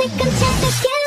second chance to get